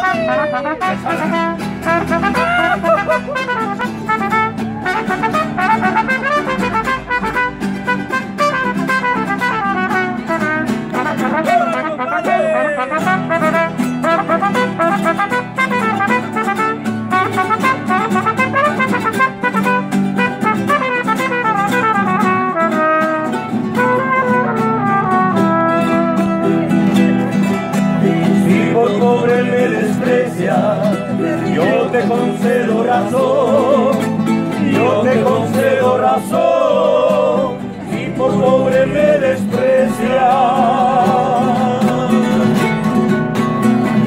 Christmas. Yo te concedo razón, yo te concedo razón. Si por pobre me desprecias,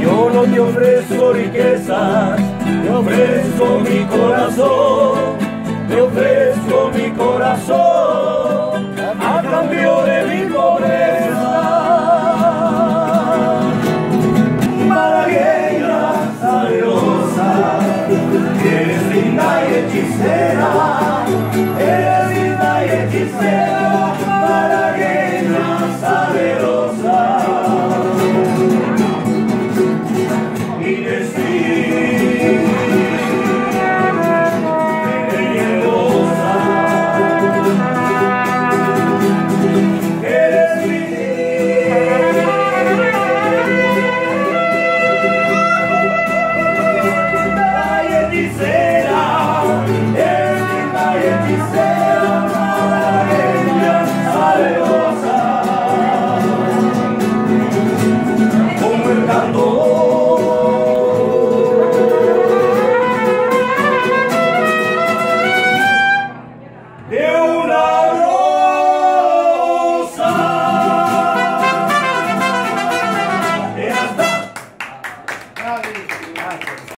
yo no te ofrezco riquezas, te ofrezco mi corazón, Yeah.